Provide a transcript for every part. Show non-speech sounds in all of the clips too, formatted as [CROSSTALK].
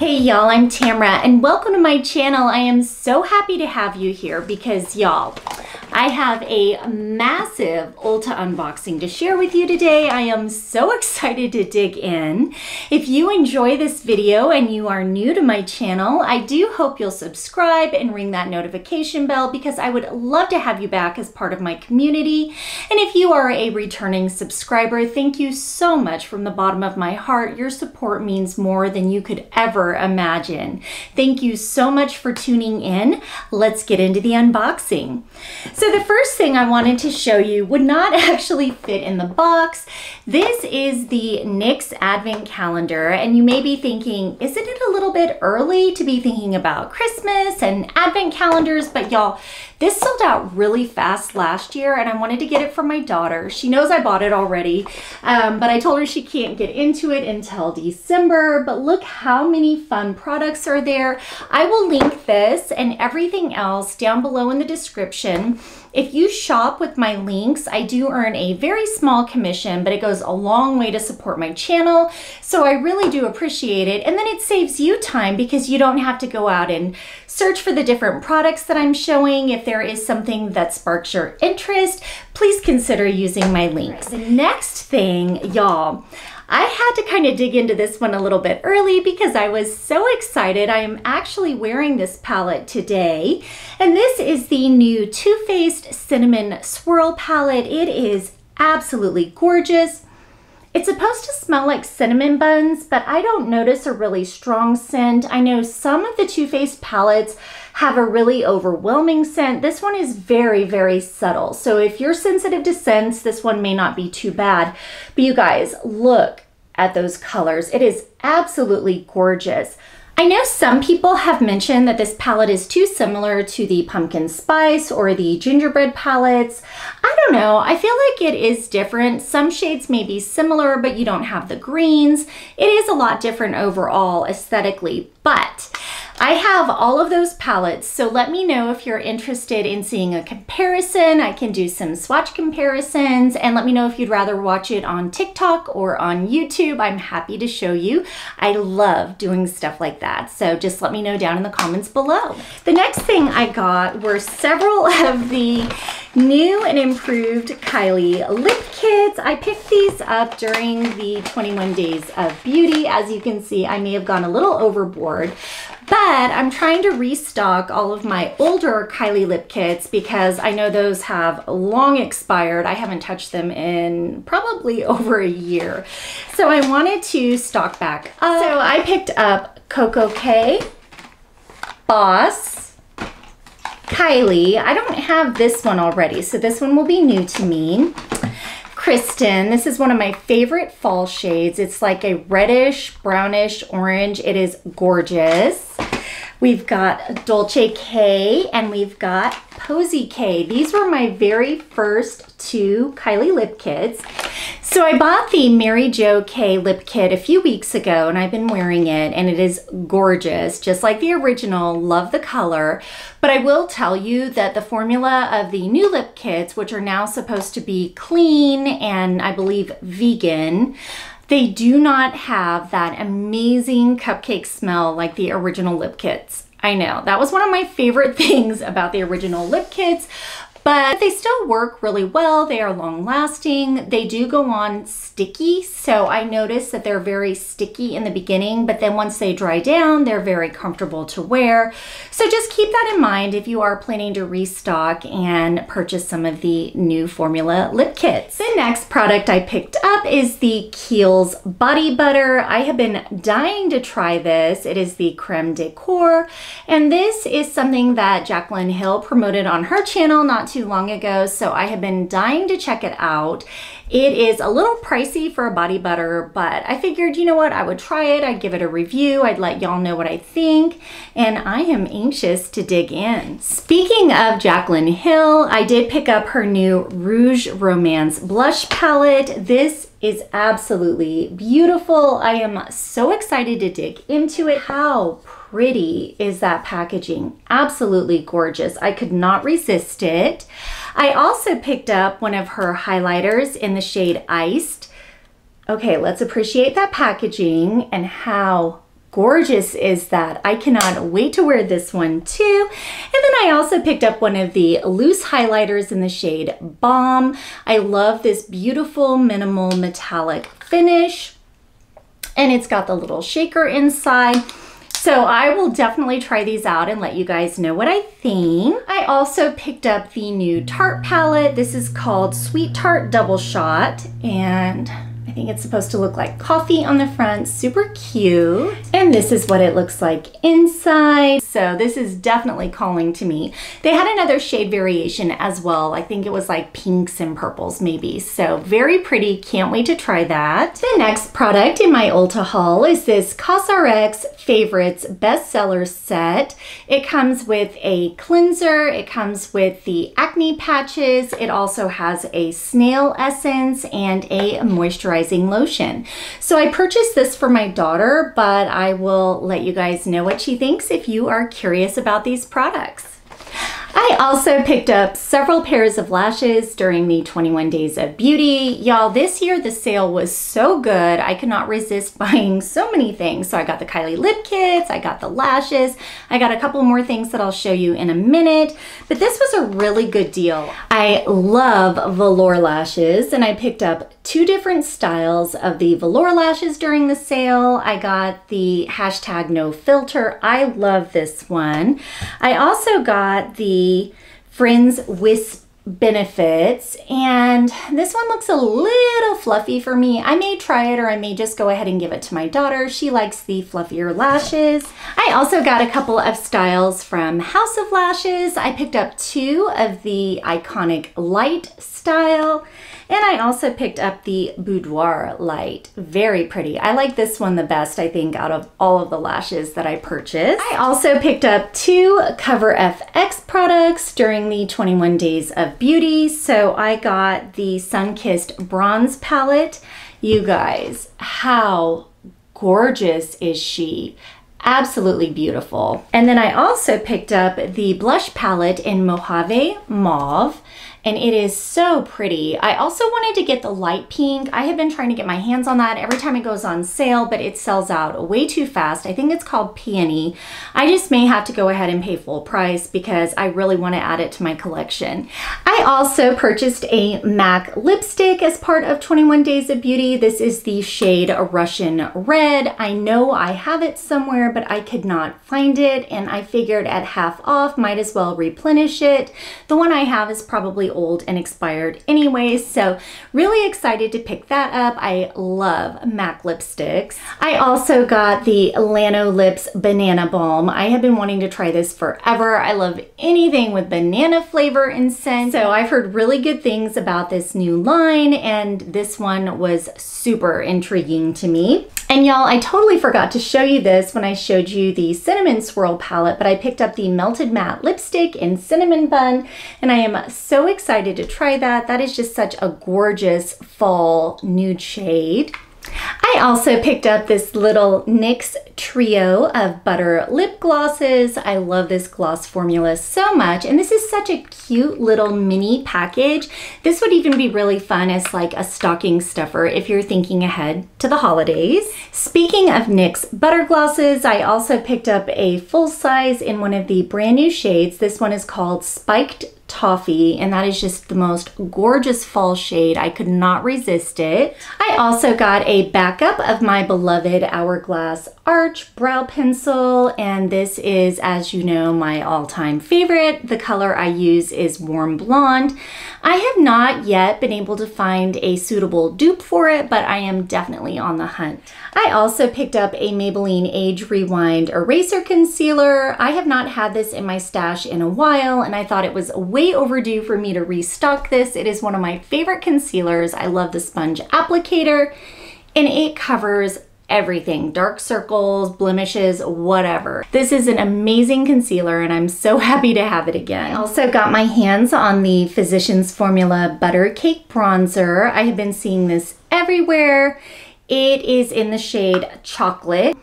Hey y'all, I'm Tamra and welcome to my channel. I am so happy to have you here because y'all, I have a massive Ulta unboxing to share with you today. I am so [LAUGHS] excited to dig in. If you enjoy this video and you are new to my channel, I do hope you'll subscribe and ring that notification bell because I would love to have you back as part of my community. And if you are a returning subscriber, thank you so much from the bottom of my heart. Your support means more than you could ever imagine. Thank you so much for tuning in. Let's get into the unboxing. So the first thing I wanted to show you would not [LAUGHS] actually fit in the box. This is the NYX Advent Calendar, and you may be thinking, isn't it a little bit early to be thinking about Christmas and Advent calendars? But y'all, this sold out really fast last year, and I wanted to get it for my daughter. She knows I bought it already, um, but I told her she can't get into it until December, but look how many fun products are there. I will link this and everything else down below in the description. If you shop with my links, I do earn a very small commission, but it goes a long way to support my channel. So I really do appreciate it. And then it saves you time because you don't have to go out and search for the different products that I'm showing. If there is something that sparks your interest, please consider using my links. The next thing, y'all, I had to kind of dig into this one a little bit early because I was so excited. I am actually wearing this palette today. And this is the new Too Faced Cinnamon Swirl palette. It is absolutely gorgeous. It's supposed to smell like cinnamon buns, but I don't notice a really strong scent. I know some of the Too Faced palettes have a really overwhelming scent. This one is very, very subtle. So if you're sensitive to scents, this one may not be too bad. But you guys, look at those colors. It is absolutely gorgeous. I know some people have mentioned that this palette is too similar to the pumpkin spice or the gingerbread palettes. I don't know, I feel like it is different. Some shades may be similar, but you don't have the greens. It is a lot different overall aesthetically, but I have all of those palettes, so let me know if you're interested in seeing a comparison. I can do some swatch comparisons and let me know if you'd rather watch it on TikTok or on YouTube. I'm happy to show you. I love doing stuff like that, so just let me know down in the comments below. The next thing I got were several [LAUGHS] of the new and improved Kylie lip kits. I picked these up during the 21 Days of Beauty. As you can see, I may have gone a little overboard, but I'm trying to restock all of my older Kylie lip kits because I know those have long expired. I haven't touched them in probably [LAUGHS] over a year. So I wanted to stock back up. So I picked up Coco K, Boss, Kylie. I don't have this one already, so this one will be new to me. Kristen. This is one of my favorite fall shades. It's like a reddish, brownish orange. It is gorgeous. We've got Dolce K and we've got Posy K. These were my very first two Kylie lip kits. So I bought the Mary Jo K lip kit a few weeks ago and I've been wearing it and it is gorgeous, just like the original, love the color. But I will tell you that the formula of the new lip kits, which are now supposed to be clean and I believe vegan, they do not have that amazing cupcake smell like the original lip kits. I know, that was one of my favorite [LAUGHS] things about the original lip kits, but they still work really well. They are long lasting. They do go on sticky. So I noticed that they're very sticky in the beginning, but then once they dry down, they're very comfortable to wear. So just keep that in mind if you are planning to restock and purchase some of the new formula lip kits. The next product I picked up is the Kiehl's Body Butter. I have been dying to try this. It is the creme de corps. And this is something that Jaclyn Hill promoted on her channel not too long ago, so I have been dying to check it out. It is a little pricey for a body butter, but I figured, you know what, I would try it, I'd give it a review, I'd let y'all know what I think, and I am anxious to dig in. Speaking of Jaclyn Hill, I did pick up her new Rouge Romance blush palette. This is absolutely beautiful. I am so excited to dig into it. How pretty is that packaging? Absolutely gorgeous. I could not resist it. I also picked up one of her highlighters in the shade Iced. Okay, let's appreciate that packaging and how gorgeous is that? I cannot wait to wear this one too. And then I also picked up one of the loose highlighters in the shade Balm. I love this beautiful minimal metallic finish. And it's got the little shaker inside. So I will definitely try these out and let you guys know what I think. I also picked up the new Tarte palette. This is called Sweet Tart Double Shot and I think it's supposed to look like coffee on the front, super cute. And this is what it looks like inside. So this is definitely calling to me. They had another shade variation as well. I think it was like pinks and purples maybe. So very pretty, can't wait to try that. The next product in my Ulta haul is this COSRX Favorites bestseller set. It comes with a cleanser, it comes with the acne patches, it also has a snail essence and a moisturizer moisturizing lotion. So I purchased this for my daughter, but I will let you guys know what she thinks if you are curious about these products. I also picked up several pairs of lashes during the 21 Days of Beauty. Y'all, this year the sale was so good, I could not resist [LAUGHS] buying so many things. So I got the Kylie lip kits, I got the lashes, I got a couple more things that I'll show you in a minute, but this was a really good deal. I love velour lashes and I picked up two different styles of the velour lashes during the sale. I got the hashtag no filter. I love this one. I also got the Friends Wisp benefits and this one looks a little fluffy for me. I may try it or I may just go ahead and give it to my daughter. She likes the fluffier lashes. I also got a couple of styles from House of Lashes. I picked up two of the Iconic Lite style and I also picked up the Boudoir Lite. Very pretty. I like this one the best, I think, out of all of the lashes that I purchased. I also picked up two Cover FX products during the 21 Days of Beauty. So I got the Sunkissed Bronze Palette. You guys, how gorgeous is she? absolutely beautiful. And then I also picked up the blush palette in Mojave Mauve and it is so pretty. I also wanted to get the light pink. I have been trying to get my hands on that every time it goes on sale, but it sells out way too fast. I think it's called Peony. I just may have to go ahead and pay full price because I really want to add it to my collection. I also purchased a MAC lipstick as part of 21 Days of Beauty. This is the shade Russian Red. I know I have it somewhere, but I could not find it, and I figured at half off, might as well replenish it. The one I have is probably old and expired anyways, so really excited to pick that up. I love MAC lipsticks. I also got the Lanolips Banana Balm. I have been wanting to try this forever. I love anything with banana flavor and scent, so I've heard really good things about this new line, and this one was super intriguing to me. And y'all, I totally forgot to show you this when I showed you the Cinnamon Swirl palette, but I picked up the Melted Matte Lipstick in Cinnamon Bun, and I am so excited to try that. That is just such a gorgeous fall nude shade. I also picked up this little NYX trio of butter lip glosses. I love this gloss formula so much. And this is such a cute little mini package. This would even be really fun as like a stocking stuffer if you're thinking ahead to the holidays. Speaking of NYX butter glosses, I also picked up a full size in one of the brand new shades. This one is called Spiked Toffee, and that is just the most gorgeous fall shade. I could not resist it. I also got a backup of my beloved Hourglass Arch Brow Pencil, and this is, as you know, my all-time favorite. The color I use is Warm Blonde. I have not yet been able to find a suitable dupe for it, but I am definitely on the hunt. I also picked up a Maybelline Age Rewind Eraser Concealer. I have not had this in my stash in a while, and I thought it was way way overdue for me to restock this. It is one of my favorite concealers. I love the sponge applicator and it covers everything dark circles blemishes whatever. This is an amazing concealer and i'm so [LAUGHS] happy to have it again. I also got my hands on the physicians formula butter cake bronzer. I have been seeing this everywhere. It is in the shade chocolate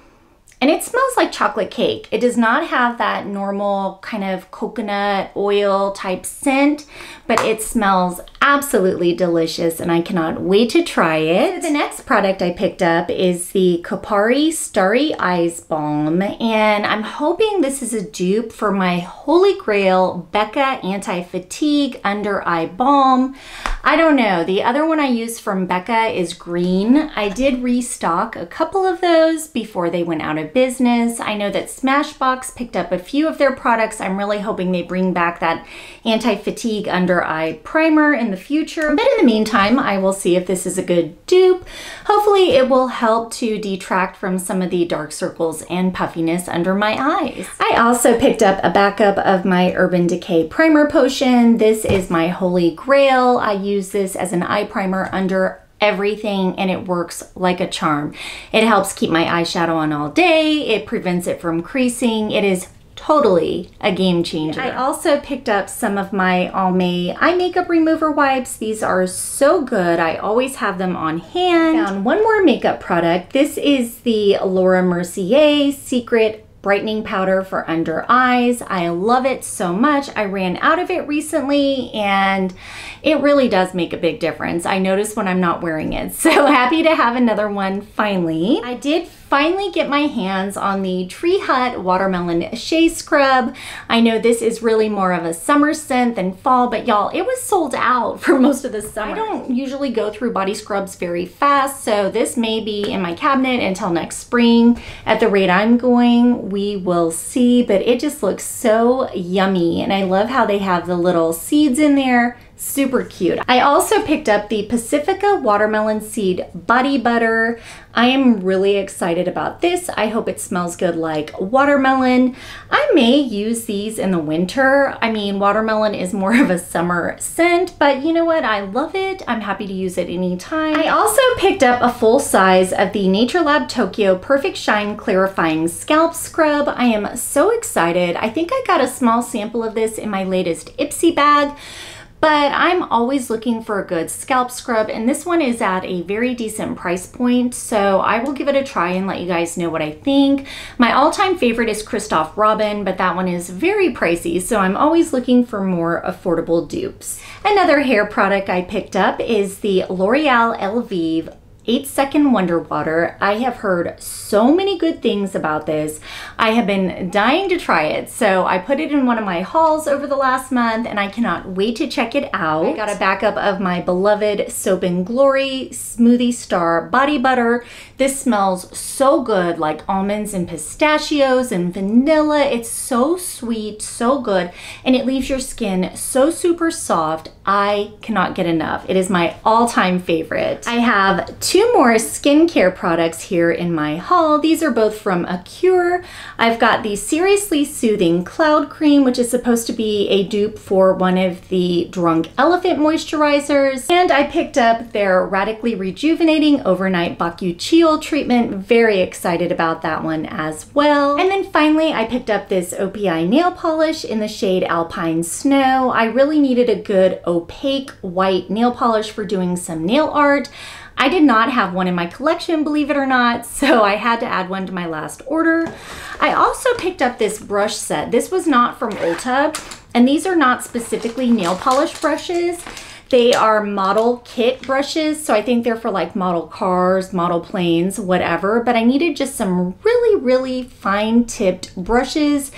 and it smells like chocolate cake. It does not have that normal kind of coconut oil type scent, but it smells absolutely delicious and I cannot wait to try it. The next product I picked up is the Kopari Starry Eyes Balm and I'm hoping this is a dupe for my Holy Grail Becca Anti-Fatigue Under Eye Balm. I don't know. The other one I used from Becca is green. I did restock a couple of those before they went out of business. I know that Smashbox picked up a few of their products. I'm really hoping they bring back that anti-fatigue under eye primer in the future. But in the meantime, I will see if this is a good dupe. Hopefully it will help to detract from some of the dark circles and puffiness under my eyes. I also picked up a backup of my Urban Decay Primer Potion. This is my holy grail. I use this as an eye primer under everything and it works like a charm. It helps keep my eyeshadow on all day. It prevents it from creasing. It is totally a game changer. I also picked up some of my Almay eye makeup remover wipes. These are so good. I always have them on hand. Found one more makeup product. This is the Laura Mercier Secret brightening powder for under eyes. I love it so much. I ran out of it recently and it really does make a big difference. I notice when I'm not wearing it. [LAUGHS] So happy to have another one finally. I did finally get my hands on the Tree Hut Watermelon Shea Scrub. I know this is really more of a summer scent than fall, but y'all, it was sold out [LAUGHS] for most of the summer. I don't usually go through body scrubs very fast, so this may be in my cabinet until next spring. At the rate I'm going, we will see, but it just looks so yummy, and I love how they have the little seeds in there super cute. I also picked up the Pacifica Watermelon Seed Body Butter. I am really excited about this. I hope it smells good like watermelon. I may use these in the winter. I mean, watermelon is more of a summer scent, but you know what? I love it. I'm happy to use it anytime. I also picked up a full size of the Nature Lab Tokyo Perfect Shine Clarifying Scalp Scrub. I am so excited. I think I got a small sample of this in my latest Ipsy bag but I'm always looking for a good scalp scrub and this one is at a very decent price point so I will give it a try and let you guys know what I think. My all-time favorite is Christophe Robin but that one is very pricey so I'm always looking for more affordable dupes. Another hair product I picked up is the L'Oreal Elvive 8 Second Wonder Water. I have heard so many good things about this. I have been dying to try it. So I put it in one of my hauls over the last month and I cannot wait to check it out. I got a backup of my beloved Soap and Glory Smoothie Star Body Butter. This smells so good like almonds and pistachios and vanilla. It's so sweet, so good, and it leaves your skin so super soft. I cannot get enough. It is my all-time favorite. I have two two more skincare products here in my haul. These are both from Acure. I've got the Seriously Soothing Cloud Cream, which is supposed to be a dupe for one of the Drunk Elephant moisturizers. And I picked up their Radically Rejuvenating Overnight Bakuchiol treatment. Very excited about that one as well. And then finally, I picked up this OPI nail polish in the shade Alpine Snow. I really needed a good opaque white nail polish for doing some nail art. I did not have one in my collection, believe it or not, [LAUGHS] so I had to add one to my last order. I also picked up this brush set. This was not from Ulta, and these are not specifically nail polish brushes. They are model kit brushes, so I think they're for like model cars, model planes, whatever, but I needed just some really, really fine tipped brushes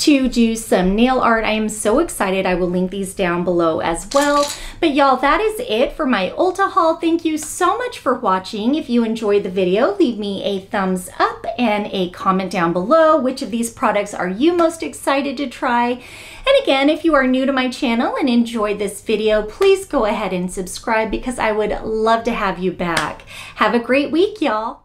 to do some nail art. I am so excited. I will link these down below as well. But y'all, that is it for my Ulta haul. Thank you so much for watching. If you enjoyed the video, leave me a thumbs up and a comment down below. Which of these products are you most excited to try? And again, if you are new to my channel and enjoyed this video, please go ahead and subscribe because I would love to have you back. Have a great week, y'all.